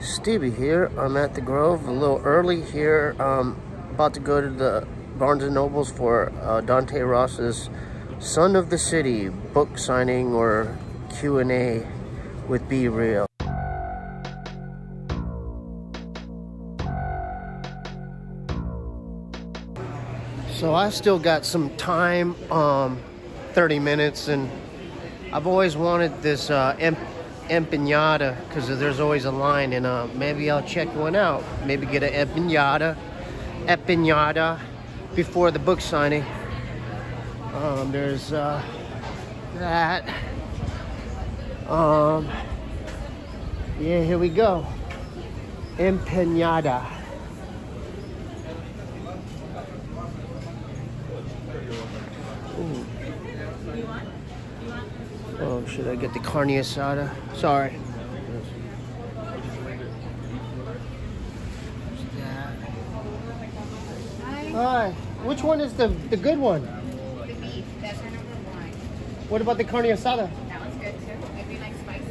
Stevie here. I'm at the Grove a little early here. Um, about to go to the Barnes and Nobles for uh, Dante Ross's "Son of the City" book signing or Q and A with B-Real. So I still got some time, um, 30 minutes, and I've always wanted this uh, empanada because there's always a line, and uh, maybe I'll check one out. Maybe get an empanada, empanada before the book signing. Um, there's uh, that. Um, yeah, here we go. Empanada. Oh, should I get the carne asada? Sorry. Hi. Which one is the the good one? The beef, that's our number one. What about the carne asada? That one's good too. If you like spicy,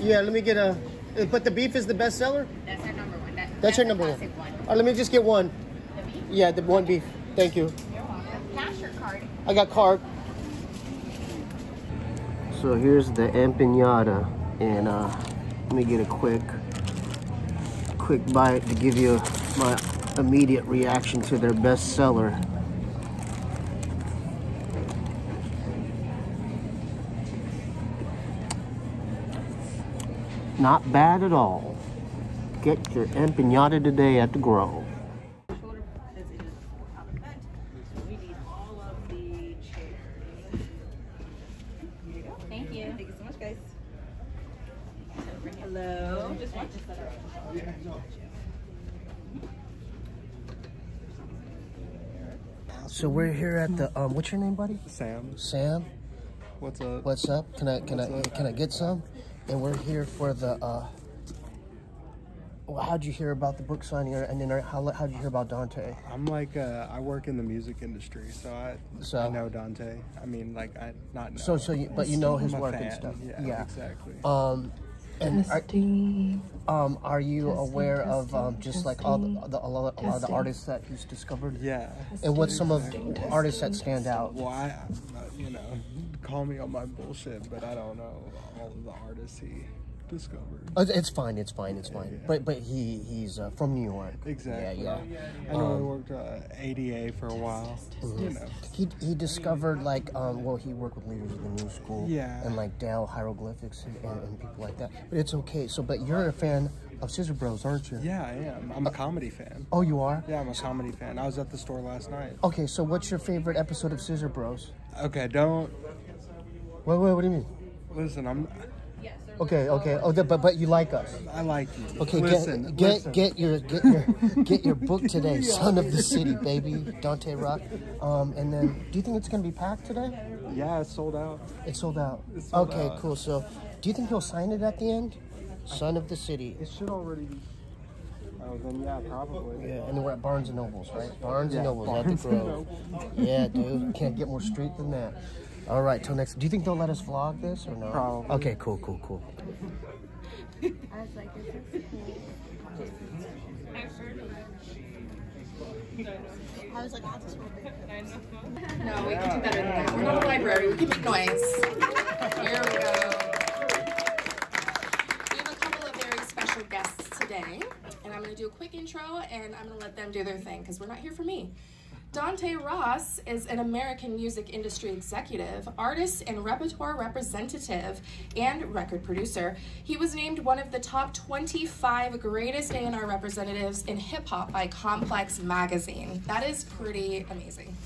Yeah, let me get a. uh, But the beef is the best seller. that's our number one. That, That's your number one. one. All right, let me just get one. The beef, Yeah, the one beef. Thank you. you're welcome. Cash or card? I got card. So here's the empanada, and uh, let me get a quick, quick bite to give you my immediate reaction to their best seller. Not bad at all. Get your empanada today at the Grove. shoulder because it is for our event. So we need all of the chairs. Here you go. Thank you. Thank you so much, guys. Hello. Just watch this set up. So we're here at the um. What's your name, buddy? Sam, Sam. what's up? What's up? Can I can I up? can I get some? And we're here for the. uh well, how'd you hear about the book signing, and then how how'd you hear about Dante? I'm like, uh, I work in the music industry, so I, So- I know Dante. I mean, like, I not know. So so you, but you know his work and fan. stuff. Yeah, exactly. Um, and are, um, are you aware of um, just like all the, the a lot, a lot of the artists that he's discovered? yeah. And what's some of the artists that stand out? Well, I, you know, call me on my bullshit, but I don't know all of the artists he discovered. Uh, It's fine. It's fine. It's fine. But but he he's uh, from New York. Exactly. Yeah, yeah. I know he worked uh, ADA for a while. You know. He, he discovered like um well he worked with leaders of the new school Yeah. and like Del hieroglyphics and, and, and people like that but it's okay so but you're a fan of Scissor Bros aren't you Yeah, I am. I'm a comedy fan. oh you are Yeah, I'm a comedy fan. I was at the store last night. okay so what's your favorite episode of Scissor Bros Okay, don't wait wait what do you mean listen. I'm. Okay okay oh the, but but you like us I like you. okay listen, get get listen. get your get your get your book today Son of the City baby Dante Rock um and then do you think it's gonna be packed today Yeah, it's sold out. It's sold out. It's sold okay, out. cool. So, do you think he'll sign it at the end? Son of the City. It should already be. Oh, then yeah, probably. Yeah, and we're at Barnes and Nobles, right? Barnes and Yeah, Nobles Barnes at the Grove. yeah, dude, can't get more street than that. All right, till next. Do you think they'll let us vlog this or no? Probably. Okay, cool, cool, cool. I was like, this is cool. I was like, this will be No, we can do better than that. We're not a library. We can make noise. Here we go. We have a couple of very special guests today, and I'm going to do a quick intro, and I'm going to let them do their thing because we're not here for me. Dante Ross is an American music industry executive, artist, and repertoire representative, and record producer. He was named one of the top 25 greatest A&R representatives in hip hop by Complex Magazine. That is pretty amazing.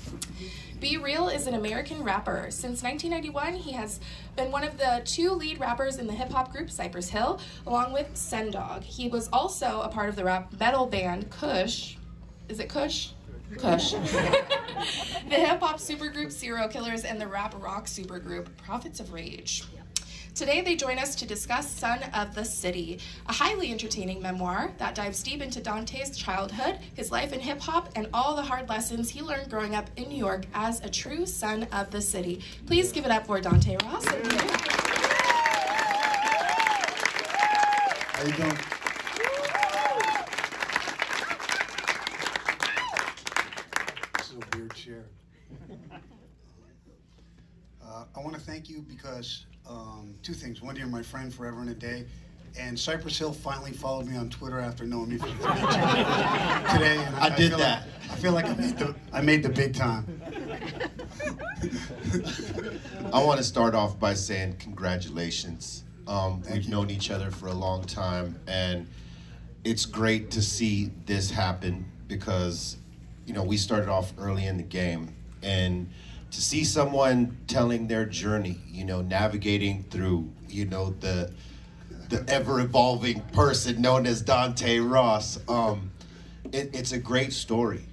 B-Real is an American rapper. Since 1991, he has been one of the two lead rappers in the hip hop group Cypress Hill, along with Sen Dog. He was also a part of the rap metal band Kush. Is it Kush? Kush. the hip hop supergroup Serial Killers and the rap rock supergroup Prophets of Rage. Today, they join us to discuss Son of the City, a highly entertaining memoir that dives deep into Dante's childhood, his life in hip hop, and all the hard lessons he learned growing up in New York as a true son of the city. Please give it up for Dante Ross. How you doing? Thank you because um, two things. One, you're my friend forever and a day. And Cypress Hill finally followed me on Twitter after knowing me for today. And I did feel that. Like, I feel like I made the I made the big time. I want to start off by saying congratulations. Um, we've known each other for a long time, and it's great to see this happen because, you know, we started off early in the game, and to see someone telling their journey, you know, navigating through, you know, the the ever evolving person known as Dante Ross. Um, it, it's a great story,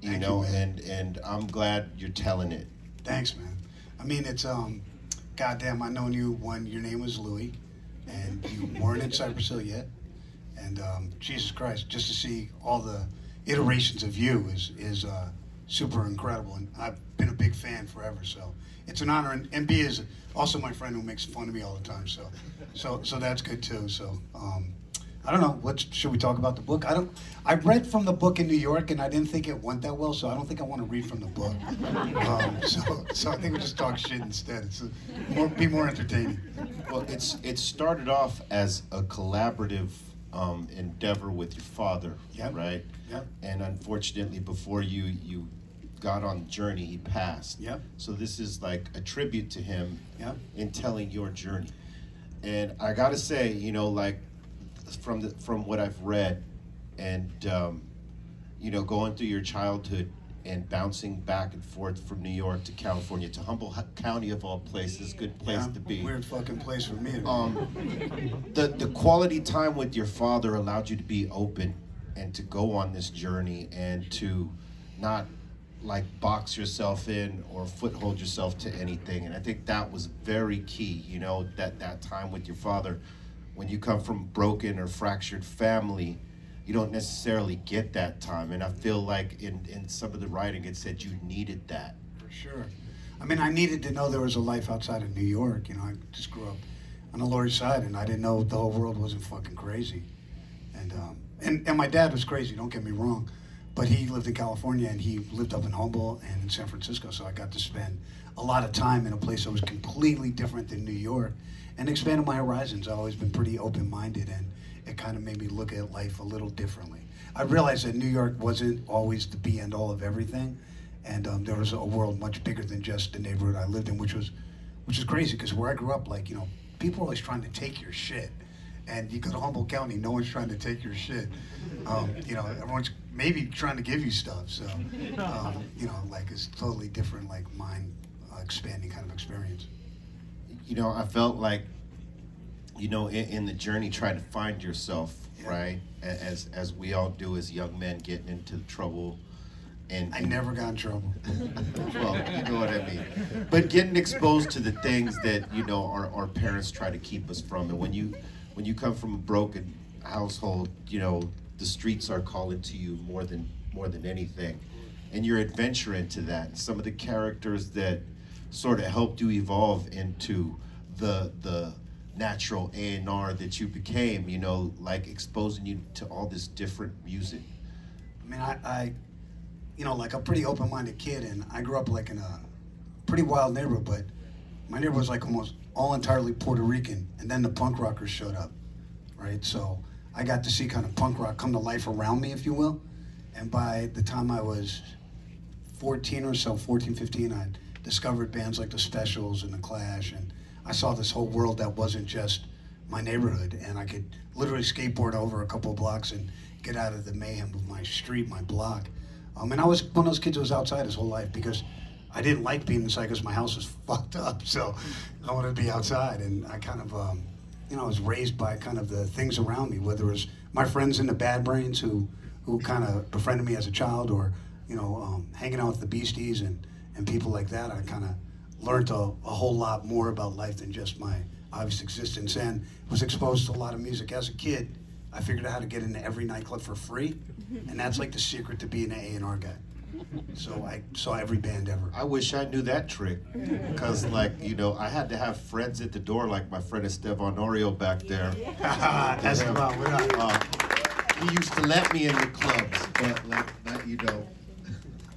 you Thank know, man. and and I'm glad you're telling it. Thanks, man. I mean, it's um, goddamn. I known you when your name was Louis, and you weren't in Cypress Hill yet. And um, Jesus Christ, just to see all the iterations of you is is uh, super incredible. And I've been a big fan forever. So it's an honor. And, and B is also my friend who makes fun of me all the time. So so so that's good too. So. Um, I don't know. What should we talk about the book? I don't. I read from the book in New York, and I didn't think it went that well. So I don't think I want to read from the book. Um, so, so I think we just talk shit instead. It's a, more be more entertaining. Well, it's it started off as a collaborative um, endeavor with your father, Yep. right? Yep. And unfortunately, before you you got on the journey, he passed. Yep. So this is like a tribute to him Yep. in telling your journey. And I gotta say, you know, like from the from what I've read, and um, you know, going through your childhood and bouncing back and forth from New York to California to Humboldt County of all places, good place Yeah, to be. Weird fucking place for me. To. Um, the the quality time with your father allowed you to be open and to go on this journey and to not like box yourself in or foothold yourself to anything and i think that was very key you know that that time with your father when you come from broken or fractured family you don't necessarily get that time and i feel like in in some of the writing it said you needed that For sure. I mean, I needed to know there was a life outside of New York. You know, I just grew up on the Lower East Side, and I didn't know the whole world wasn't fucking crazy. And um, and and my dad was crazy. Don't get me wrong, but he lived in California, and he lived up in Humboldt and in San Francisco. So I got to spend a lot of time in a place that was completely different than New York, and expanded my horizons. I've always been pretty open-minded, and it kind of made me look at life a little differently. I realized that New York wasn't always the be and all of everything and um, there was a world much bigger than just the neighborhood I lived in, which was, which is crazy because where I grew up, like you know, people are always trying to take your shit, and you go to Humboldt County, no one's trying to take your shit. Um, you know, everyone's maybe trying to give you stuff. So, um, you know, like it's totally different, like mind uh, expanding kind of experience. you know, I felt like, you know, in, in the journey trying to find yourself, Yeah. right? As as we all do as young men getting into trouble, and I never got in trouble. well, you know what I mean. But getting exposed to the things that you know our, our parents try to keep us from, and when you when you come from a broken household, you know the streets are calling to you more than more than anything, and you're adventure into that. And some of the characters that sort of helped you evolve into the the natural A and R that you became, you know, like exposing you to all this different music. I mean, I, I, you know, like a pretty open-minded kid, and I grew up like in a pretty wild neighborhood. But my neighborhood was like almost all entirely Puerto Rican, and then the punk rockers showed up, right? So I got to see kind of punk rock come to life around me, if you will. And by the time I was 14 or so, 14, 15, I discovered bands like the Specials and the Clash, and I saw this whole world that wasn't just my neighborhood, and I could literally skateboard over a couple of blocks and get out of the mayhem of my street, my block. Um, and I was one of those kids who was outside his whole life because I didn't like being inside because my house was fucked up. So I wanted to be outside, and I kind of, um, you know, I was raised by kind of the things around me, whether it was my friends in the Bad Brains who, who kind of befriended me as a child, or you know, um, hanging out with the Beasties and and people like that. I kind of learned a, a whole lot more about life than just my obvious existence, and was exposed to a lot of music as a kid. I figured out how to get into every nightclub for free, and that's like the secret to being an A and R guy. So I saw every band ever. I wish I knew that trick, because like you know, I had to have friends at the door, like my friend Esteban Oreo back there. Esteban, what up? Uh, he used to let me in the clubs, but like that, you know.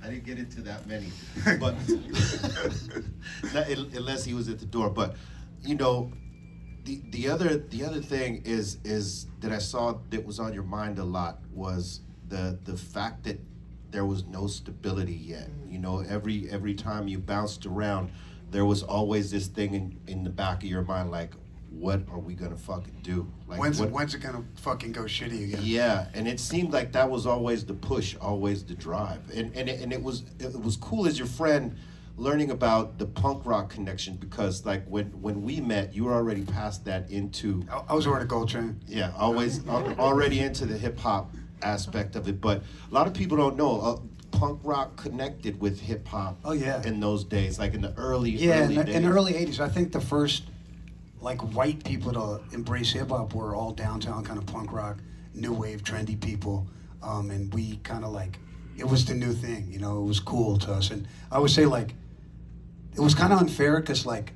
I didn't get into that many, but not, unless he was at the door. But you know, the the other the other thing is is that I saw that was on your mind a lot was the the fact that there was no stability yet. You know, every every time you bounced around, there was always this thing in in the back of your mind like. What are we gonna fucking do? Like, when's, what, when's it gonna fucking go shitty again? yeah, and it seemed like that was always the push, always the drive, and and it, and it was it was cool as your friend learning about the punk rock connection because like when when we met, you were already past that into I, I was wearing a gold chain. yeah, always already into the hip hop aspect of it. But a lot of people don't know uh, punk rock connected with hip hop. Oh, yeah. in those days, like in the early Yeah, early in, the, in the early '80s, I think the first like white people to embrace hip hop were all downtown kind of punk rock, new wave, trendy people, um, and we kind of like it was the new thing. You know, it was cool to us, and I would say like it was kind of unfair because like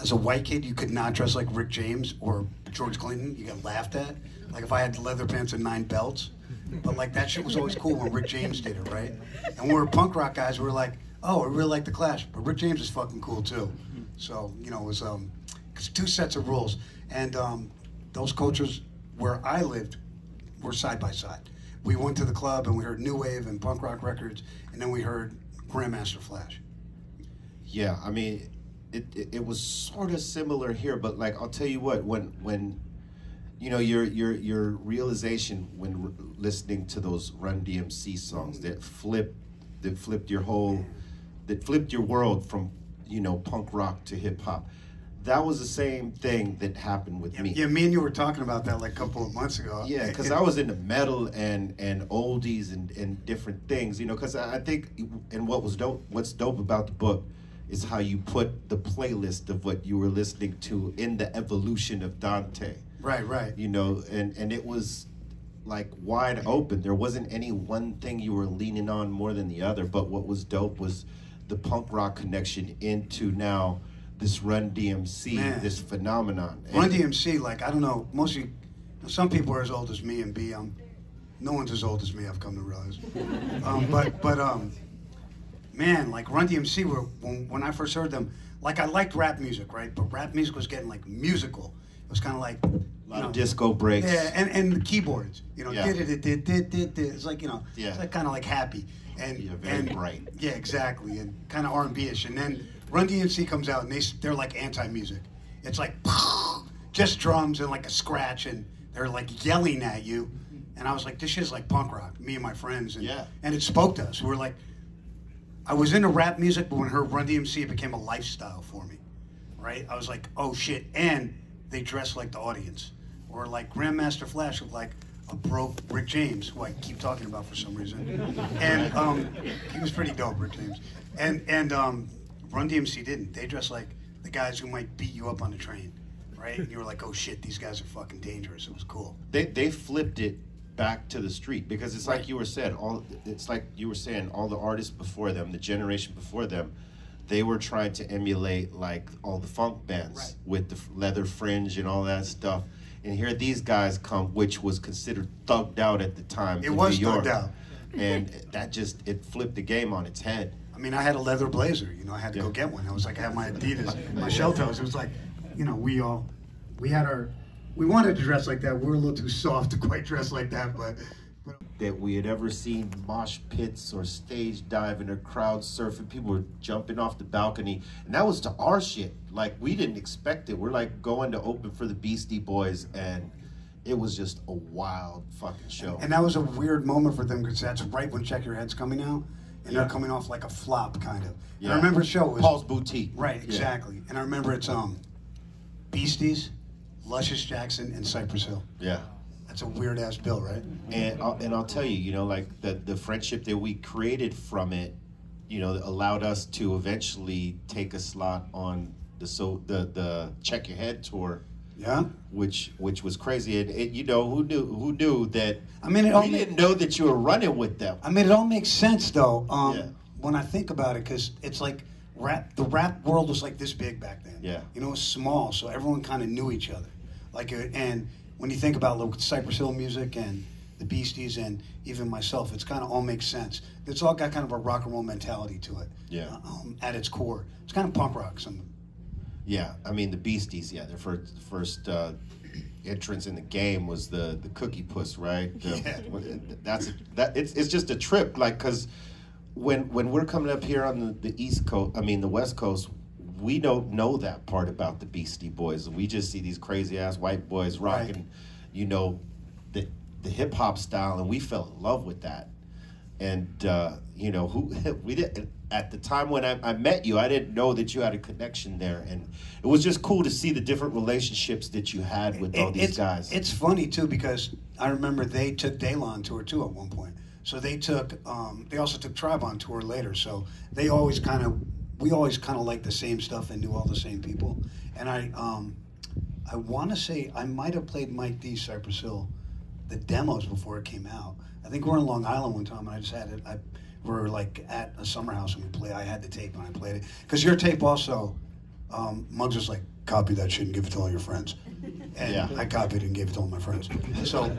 as a white kid, you could not dress like Rick James or George Clinton. You got laughed at. Like if I had leather pants and nine belts. But like that shit was always cool when Rick James did it, right? And we were punk rock guys. We were like, oh, I really like the Clash, but Rick James is fucking cool too. So you know, it was um, it's two sets of rules, and um, those cultures where I lived were side by side. We went to the club and we heard new wave and punk rock records, and then we heard Grandmaster Flash. Yeah, I mean, it, it, it was sort of similar here, but like I'll tell you what, when when you know your your your realization when r- listening to those Run DMC songs that flipped that flipped your whole that flipped your world from you know punk rock to hip hop. That was the same thing that happened with me. Yeah, me and you were talking about that like a couple of months ago. Yeah, because I was into metal and and oldies and and different things, you know. Because I I think, and what was dope, what's dope about the book, is how you put the playlist of what you were listening to in the evolution of Dante. Right, right. You know, and and it was like wide open. There wasn't any one thing you were leaning on more than the other. But what was dope was the punk rock connection into now this Run DMC, Man. this phenomenon. Run And- DMC, like I don't know, most of you, some people are as old as me and B. Um, no one's as old as me. I've come to realize. Um, but but um, man, like Run DMC were when, when I first heard them. Like I liked rap music, right? But rap music was getting like musical. It was kind of like a lot of disco breaks. Yeah, and, and the keyboards, you know, Yeah. did it, did did did did. It's like you know, Yeah. it's like kind of like happy and Yeah, very and bright. Yeah, exactly, and kind of R and B ish. And then Run DMC comes out and they they're like anti music. It's like just drums and like a scratch, and they're like yelling at you. And I was like, this is like punk rock. Me and my friends, and Yeah. and it spoke to us. We were like, I was into rap music, but when I heard Run DMC, it became a lifestyle for me, right? I was like, oh shit, and they dress like the audience, or like Grandmaster Flash looked like a broke Rick James, who I keep talking about for some reason, and um, he was pretty dope, Rick James, and and um, Run DMC didn't. They dressed like the guys who might beat you up on the train, right? And you were like, oh shit, these guys are fucking dangerous. It was cool. they they flipped it back to the street because it's Right. like you were said all it's like you were saying all the artists before them the generation before them they were trying to emulate like all the funk bands Right. with the leather fringe and all that stuff and here these guys come which was considered thugged out at the time It was New York. thugged out. and that just it flipped the game on its head I mean, I had a leather blazer. You know, I had to go get one. I was like, I had my Adidas, my shell toes. It was like, you know, we all, we had our, we wanted to dress like that. We were a little too soft to quite dress like that, but that we had ever seen mosh pits or stage diving or crowd surfing. People were jumping off the balcony, and that was to our shit. Like we didn't expect it. We're like going to open for the Beastie Boys, and it was just a wild fucking show. and that was a weird moment for them because that's right when Check Your Head's coming out, and Yeah. they're coming off like a flop, kind of. And Yeah. I remember the show was Paul's Boutique. right, Yeah. exactly. And I remember it's um, Beasties, Luscious Jackson, and Cypress Hill. Yeah. That's a weird ass bill, right? And I'll, and I'll tell you, you know, like the the friendship that we created from it, you know, allowed us to eventually take a slot on the so the the Check Your Head tour. Yeah. which which was crazy. And, and you know who knew who knew that? I mean, it all we didn't know that you were running with them. I mean, it all makes sense though. Um, Yeah. When I think about it, because it's like rap. The rap world was like this big back then. Yeah. You know, it was small, so everyone kind of knew each other. Like, uh, and when you think about like, Cypress Hill music and the Beasties, and even myself. It's kind of all makes sense. It's all got kind of a rock and roll mentality to it. Yeah. Um, at its core, it's kind of punk rock. Some. Yeah, I mean the Beasties. Yeah, their first first uh, entrance in the game was the the Cookie Puss, right? The- Yeah. That's a, that. It's it's just a trip, like because when when we're coming up here on the, the East Coast, I mean the West Coast, we don't know that part about the Beastie Boys. We just see these crazy ass white boys rocking, Right. you know, the the hip hop style, and we fell in love with that. And uh, you know who we did at the time when I, I met you, I didn't know that you had a connection there, and it was just cool to see the different relationships that you had with all these it's, guys. It's funny too because I remember they took De La on tour too at one point. So they took, um, they also took Tribe on tour later. So they always kind of, we always kind of liked the same stuff and knew all the same people. And I, um, I want to say I might have played Mike D Cypress Hill, the demos before it came out. I think we were in Long Island one time and I just had it. I we were like at a summer house and we play. I had the tape and I played it because your tape also. Um, Muggs was like, copy that shit and give it to all your friends. And Yeah. I copied it and gave it to all my friends. So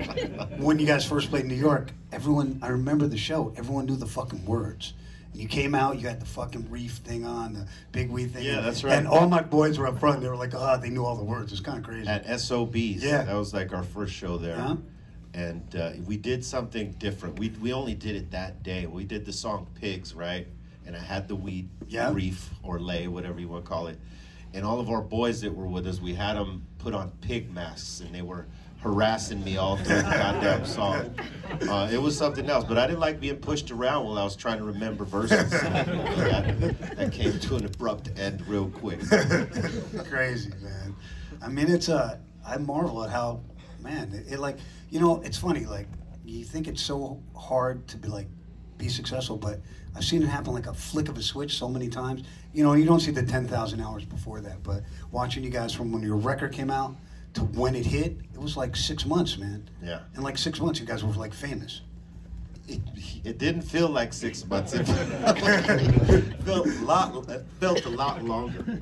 when you guys first played in New York, everyone, I remember the show, everyone knew the fucking words. And you came out, you had the fucking reef thing on, the big weed thing. Yeah, that's right. And all my boys were up front. They were like, ah, they knew all the words. It's kind of crazy. at SOBs. Yeah. that was like our first show there. Yeah. And uh, we did something different. We we only did it that day. We did the song "Pigs," right? And I had the weed Yeah. reef or lay, whatever you want to call it. And all of our boys that were with us, we had them put on pig masks, and they were harassing me all through the goddamn song. Uh, it was something else, but I didn't like being pushed around while I was trying to remember verses. that, that came to an abrupt end real quick. crazy, man. I mean, it's uh, I marvel at how, man, it, it like, you know, it's funny. Like, you think it's so hard to be like, be successful, but I've seen it happen like a flick of a switch so many times. You know, you don't see the ten thousand hours before that, but watching you guys from when your record came out to when it hit, it was like six months, man. Yeah. In like six months, you guys were like famous. it, it didn't feel like six months. It felt a lot. It felt a lot longer.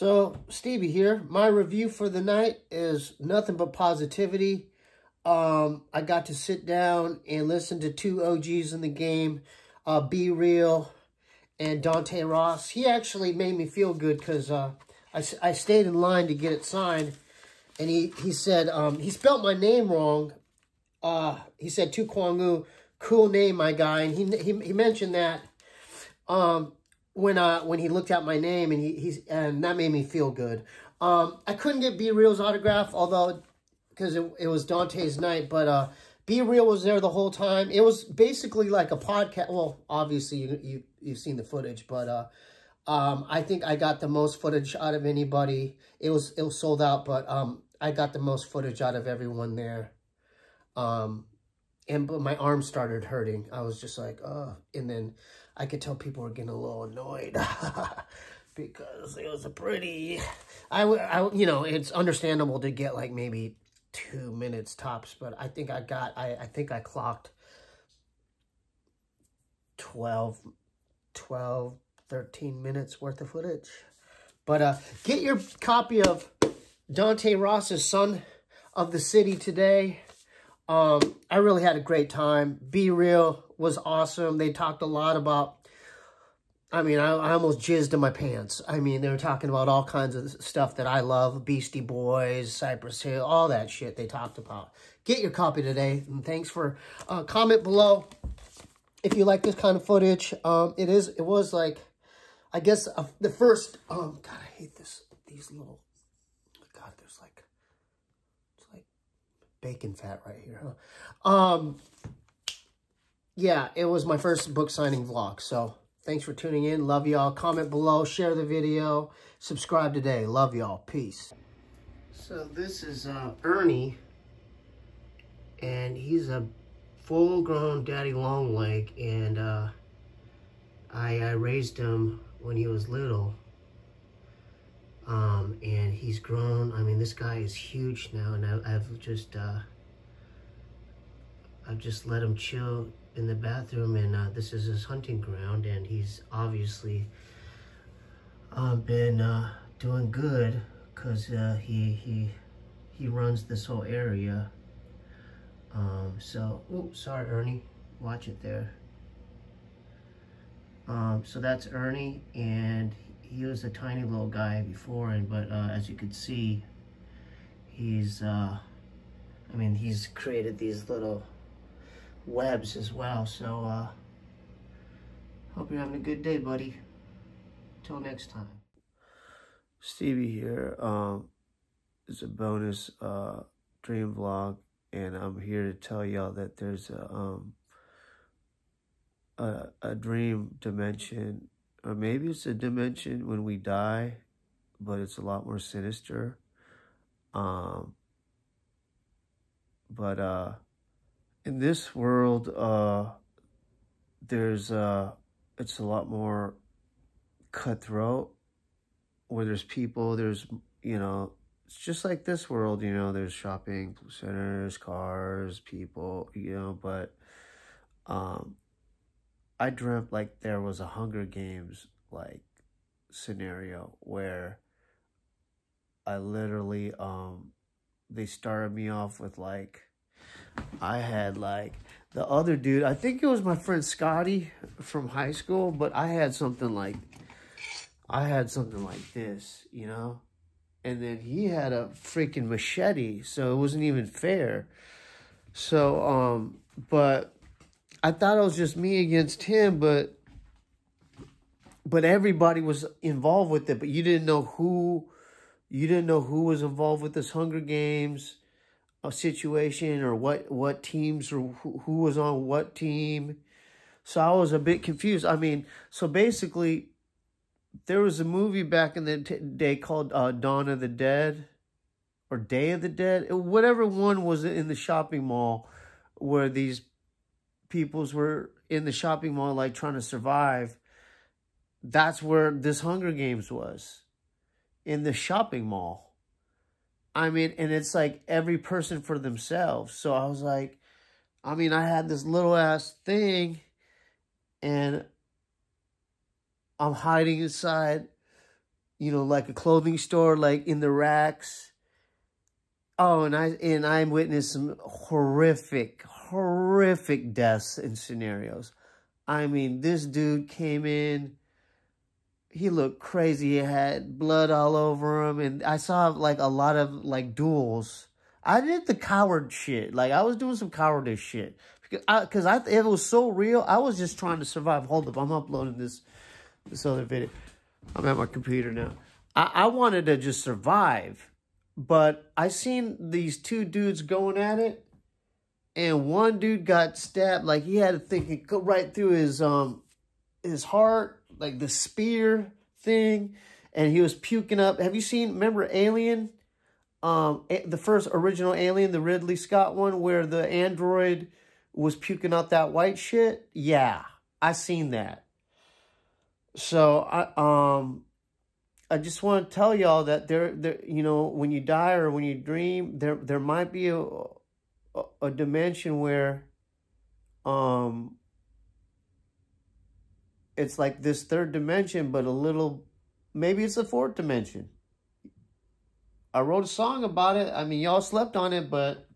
So, Stevie here. My review for the night is nothing but positivity. Um, I got to sit down and listen to two OGs in the game, uh, B-Real and Dante Ross. He actually made me feel good because uh, I, I stayed in line to get it signed. And he, he said, um, he spelled my name wrong. Uh, he said, Tu Kwang cool name, my guy. And he, he, he mentioned that um, when uh when he looked at my name and he he's and that made me feel good. Um, I couldn't get B Real's autograph, although because it, it was Dante's night, but uh, B Real was there the whole time. It was basically like a podcast. Well, obviously you you you've seen the footage, but uh, um, I think I got the most footage out of anybody. It was it was sold out, but um, I got the most footage out of everyone there. Um, and but my arm started hurting. I was just like, oh, and then I could tell people were getting a little annoyed because it was a pretty. I, I you know, it's understandable to get like maybe two minutes tops, but I think I got, I, I think I clocked 12, 12, 13 minutes worth of footage. But uh, get your copy of Dante Ross's Son of the City today. Um, I really had a great time. B-Real was awesome. They talked a lot about, I mean, I, I almost jizzed in my pants. I mean, they were talking about all kinds of stuff that I love. Beastie Boys, Cypress Hill, all that shit they talked about. Get your copy today. And thanks for, uh, comment below if you like this kind of footage. Um, it is, it was like, I guess uh, the first, um, God, I hate this, these little, God, there's like, it's like bacon fat right here, huh? Um, yeah, it was my first book signing vlog. So thanks for tuning in. Love y'all. Comment below, share the video, subscribe today. Love y'all. Peace. So this is uh, Ernie, and he's a full-grown daddy long leg, and uh, I, I raised him when he was little, Um, and he's grown. I mean, this guy is huge now, and I, I've just, uh, I've just let him chill in the bathroom, and uh, this is his hunting ground, and he's obviously uh, been uh, doing good because uh, he he he runs this whole area. Um, so, oops, sorry, Ernie, watch it there. Um, so that's Ernie, and he was a tiny little guy before, and but uh, as you can see, he's, uh, I mean, he's created these little webs as well. So, uh, hope you're having a good day, buddy. Till next time. Stevie here. Um, it's a bonus uh, dream vlog, and I'm here to tell y'all that there's a um a, a dream dimension, or maybe it's a dimension when we die, but it's a lot more sinister. Um, but uh, in this world, uh, there's uh, it's a lot more cutthroat. Where there's people, there's you know, it's just like this world. You know, there's shopping centers, cars, people. You know, but um, I dreamt like there was a Hunger Games like scenario where I literally um they started me off with like I had like the other dude, I think it was my friend Scotty from high school, but I had something like I had something like this, you know? And then he had a freaking machete, so it wasn't even fair. So um but I thought it was just me against him, but but everybody was involved with it. But you didn't know who you didn't know who was involved with this Hunger Games uh, situation or what what teams or who, who was on what team. So I was a bit confused. I mean, so basically, there was a movie back in the day called uh, Dawn of the Dead or Day of the Dead, whatever one was in the shopping mall where these peoples were in the shopping mall like trying to survive that's where this hunger games was in the shopping mall i mean and it's like every person for themselves so i was like i mean i had this little ass thing and i'm hiding inside you know like a clothing store like in the racks oh and i and i witnessed some horrific horrific deaths and scenarios. I mean, this dude came in, he looked crazy. He had blood all over him. And I saw like a lot of like duels. I did the coward shit. Like I was doing some cowardice shit. Because I, cause I, it was so real. I was just trying to survive. Hold up. I'm uploading this, this other video. I'm at my computer now. I, I wanted to just survive. But I seen these two dudes going at it and one dude got stabbed like he had a thing go right through his um his heart like the spear thing and he was puking up. Have you seen remember alien? Um the first original alien the ridley scott one where the android was puking out that white shit? Yeah i seen that. So i um I just want to tell y'all that there, there, you know, when you die or when you dream, there, there might be a, a, a dimension where um it's like this third dimension but a little maybe it's a fourth dimension. I wrote a song about it. I mean y'all slept on it but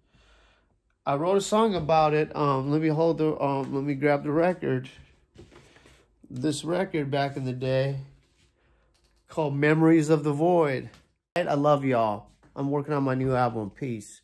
i wrote a song about it. Um let me hold the um let me grab the record. This record back in the day called memories of the void. I love y'all. I'm working on my new album peace